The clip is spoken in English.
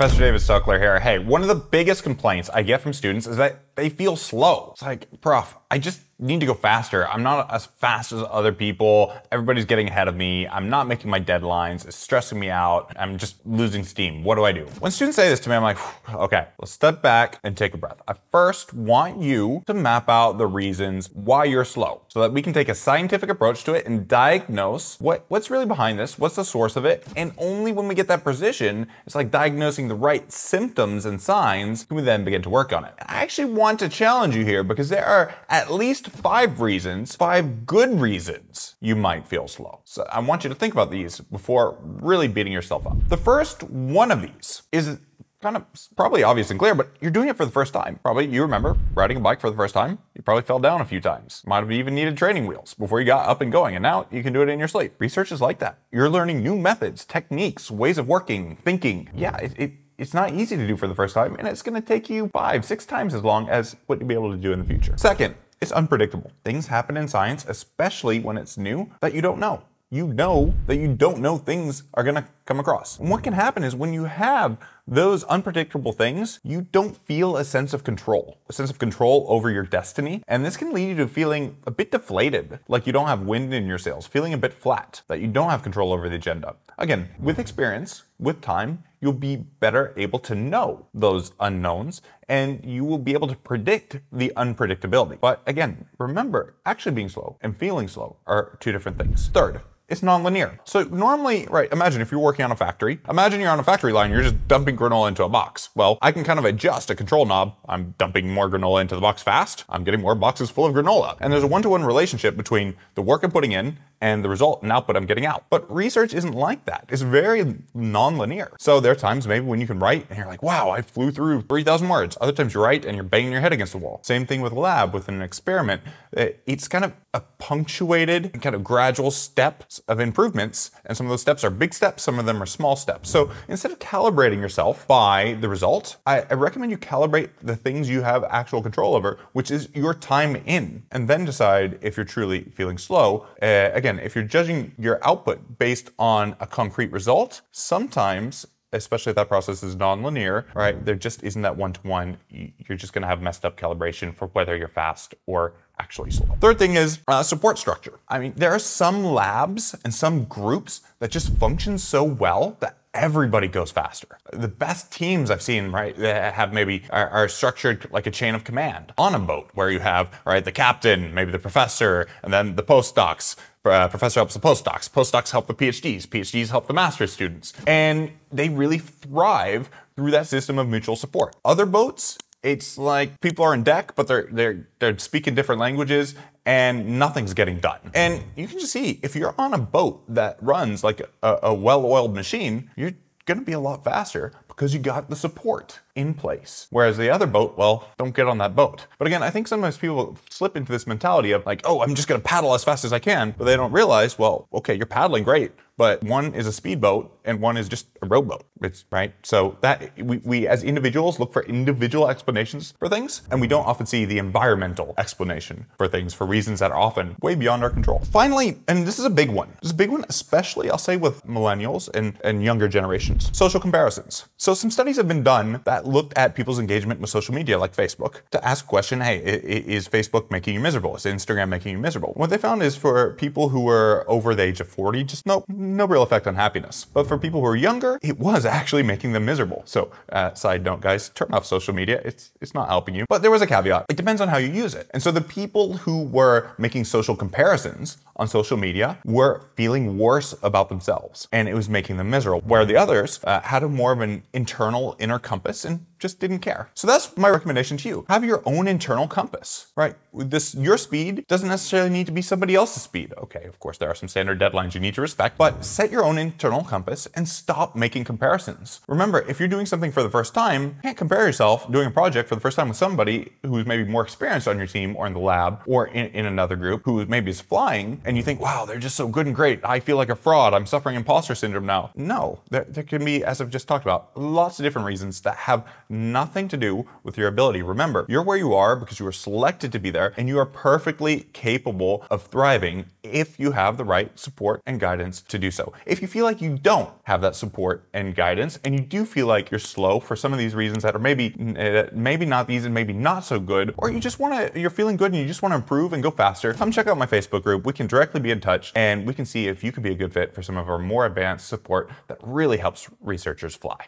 Professor David Stuckler here. Hey, one of the biggest complaints I get from students is that they feel slow. It's like, prof, I just need to go faster. I'm not as fast as other people. Everybody's getting ahead of me. I'm not making my deadlines. It's stressing me out. I'm just losing steam. What do I do? When students say this to me, I'm like, okay, let's step back and take a breath. I first want you to map out the reasons why you're slow so that we can take a scientific approach to it and diagnose what, what's really behind this, what's the source of it. And only when we get that precision, it's like diagnosing the right symptoms and signs, can we then begin to work on it. I actually want to challenge you here because there are at least five reasons, five good reasons you might feel slow. So I want you to think about these before really beating yourself up. The first one of these is kind of probably obvious and clear, but you're doing it for the first time. Probably you remember riding a bike for the first time. You probably fell down a few times. Might have even needed training wheels before you got up and going, and now you can do it in your sleep. Research is like that. You're learning new methods, techniques, ways of working, thinking. Yeah, it, it it's not easy to do for the first time, and it's gonna take you five, six times as long as what you'll be able to do in the future. Second, it's unpredictable. Things happen in science, especially when it's new, that you don't know. You know that you don't know things are gonna come across. And what can happen is when you have those unpredictable things, you don't feel a sense of control, a sense of control over your destiny. And this can lead you to feeling a bit deflated, like you don't have wind in your sails, feeling a bit flat, that you don't have control over the agenda. Again, with experience, with time, you'll be better able to know those unknowns and you will be able to predict the unpredictability. But again, remember, actually being slow and feeling slow are two different things. Third, it's nonlinear. So normally, right, imagine if you're working on a factory, imagine you're on a factory line, you're just dumping granola into a box. Well, I can kind of adjust a control knob. I'm dumping more granola into the box fast. I'm getting more boxes full of granola. And there's a one-to-one relationship between the work I'm putting in and the result and output I'm getting out. But research isn't like that. It's very non-linear. So there are times maybe when you can write and you're like, wow, I flew through 3,000 words. Other times you write and you're banging your head against the wall. Same thing with lab, with an experiment. It's kind of a punctuated kind of gradual steps of improvements. And some of those steps are big steps, some of them are small steps. So instead of calibrating yourself by the result, I, I recommend you calibrate the things you have actual control over, which is your time in, and then decide if you're truly feeling slow. Uh, again, if you're judging your output based on a concrete result, sometimes especially if that process is nonlinear, right? There just isn't that one to one. You're just going to have messed up calibration for whether you're fast or actually slow. Third thing is uh, support structure. I mean, there are some labs and some groups that just function so well that everybody goes faster. The best teams I've seen, right, that have maybe are, are, structured like a chain of command on a boat where you have, right, the captain, maybe the professor, and then the postdocs. Uh, professor helps the postdocs. Postdocs help the PhDs. PhDs help the master's students. And they really thrive through that system of mutual support. Other boats, it's like people are in deck, but they're they're they're speaking different languages and nothing's getting done. And you can just see if you're on a boat that runs like a, a well-oiled machine, you're gonna be a lot faster because you got the support in place. Whereas the other boat, well, don't get on that boat. But again, I think sometimes people slip into this mentality of like, oh, I'm just gonna paddle as fast as I can, but they don't realize, well, okay, you're paddling great, but one is a speedboat and one is just a rowboat. It's right. So that we, we as individuals look for individual explanations for things, and we don't often see the environmental explanation for things for reasons that are often way beyond our control. Finally, and this is a big one. This is a big one, especially I'll say with millennials and, and younger generations. Social comparisons. So some studies have been done that looked at people's engagement with social media like Facebook to ask a question, hey, is Facebook making you miserable? Is Instagram making you miserable? What they found is for people who were over the age of 40, just no, no real effect on happiness. But for people who are younger, it was actually making them miserable. So uh, side note, guys, turn off social media. It's, it's not helping you. But there was a caveat. It depends on how you use it. And so the people who were making social comparisons on social media were feeling worse about themselves and it was making them miserable. Where the others uh, had a more of an internal inner compass and just didn't care. So that's my recommendation to you. Have your own internal compass, right? This your speed doesn't necessarily need to be somebody else's speed. Okay, of course there are some standard deadlines you need to respect, but set your own internal compass and stop making comparisons. Remember, if you're doing something for the first time, you can't compare yourself doing a project for the first time with somebody who's maybe more experienced on your team or in the lab or in, in another group who maybe is flying and you think, wow, they're just so good and great. I feel like a fraud. I'm suffering imposter syndrome now. No, there, there can be, as I've just talked about, lots of different reasons that have nothing to do with your ability. Remember, you're where you are because you were selected to be there and you are perfectly capable of thriving if you have the right support and guidance to do so. If you feel like you don't have that support and guidance and you do feel like you're slow for some of these reasons that are maybe uh, maybe not these and maybe not so good or you just want to you're feeling good and you just want to improve and go faster, come check out my Facebook group. We can directly be in touch and we can see if you could be a good fit for some of our more advanced support that really helps researchers fly.